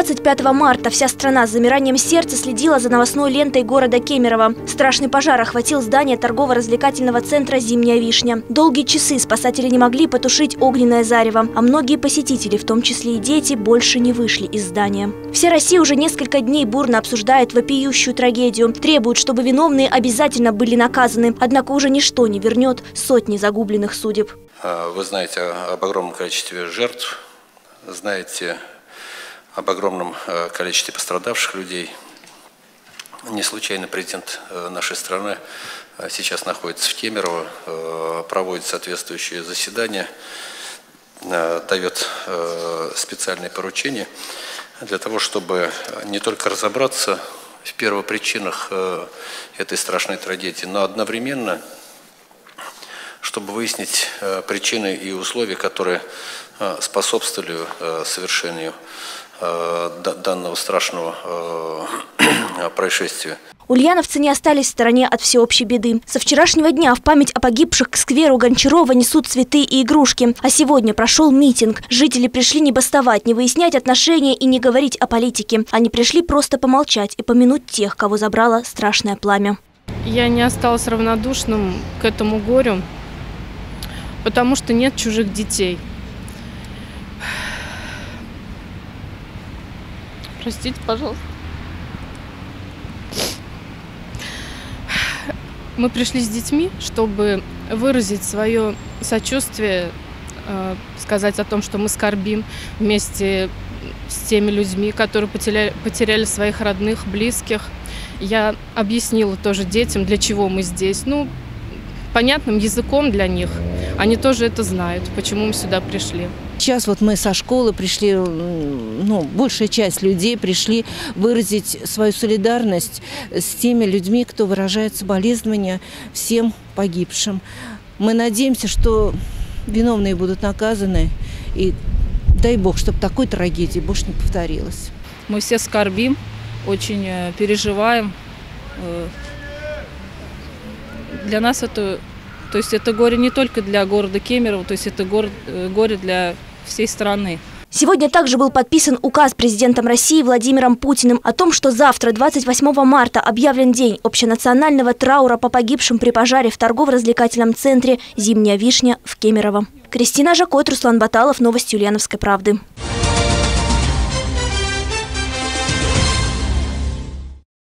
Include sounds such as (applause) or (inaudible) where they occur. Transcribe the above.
25 марта вся страна с замиранием сердца следила за новостной лентой города Кемерово. Страшный пожар охватил здание торгово-развлекательного центра «Зимняя вишня». Долгие часы спасатели не могли потушить огненное зарево, а многие посетители, в том числе и дети, больше не вышли из здания. Вся Россия уже несколько дней бурно обсуждает вопиющую трагедию, требует, чтобы виновные обязательно были наказаны, однако уже ничто не вернет сотни загубленных судеб. А, вы знаете об огромном количестве жертв, знаете об огромном э, количестве пострадавших людей. Не случайно президент э, нашей страны э, сейчас находится в Кемерово, проводит соответствующие заседания, дает специальные поручения для того, чтобы не только разобраться в первопричинах этой страшной трагедии, но одновременно чтобы выяснить причины и условия, которые способствовали совершению Э, данного страшного э, (clears throat) происшествия. Ульяновцы не остались в стороне от всеобщей беды. Со вчерашнего дня в память о погибших к скверу Гончарова несут цветы и игрушки. А сегодня прошел митинг. Жители пришли не бастовать, не выяснять отношения и не говорить о политике. Они пришли просто помолчать и помянуть тех, кого забрало страшное пламя. Я не осталась равнодушным к этому горю, потому что нет чужих детей. Простите, пожалуйста. Мы пришли с детьми, чтобы выразить свое сочувствие, э, сказать о том, что мы скорбим вместе с теми людьми, которые потеряли, потеряли своих родных, близких. Я объяснила тоже детям, для чего мы здесь. Ну, понятным языком для них. Они тоже это знают, почему мы сюда пришли. Сейчас вот мы со школы пришли, ну, большая часть людей пришли выразить свою солидарность с теми людьми, кто выражает соболезнования всем погибшим. Мы надеемся, что виновные будут наказаны, и дай Бог, чтобы такой трагедии больше не повторилось. Мы все скорбим, очень э, переживаем. Э, для нас это, то есть это горе не только для города Кемерово, то есть это город, э, горе для всей страны. Сегодня также был подписан указ президентом России Владимиром Путиным о том, что завтра, 28 марта, объявлен день общенационального траура по погибшим при пожаре в торгово-развлекательном центре «Зимняя вишня» в Кемерово. Кристина Жакот, Руслан Баталов, Новости Ульяновской правды.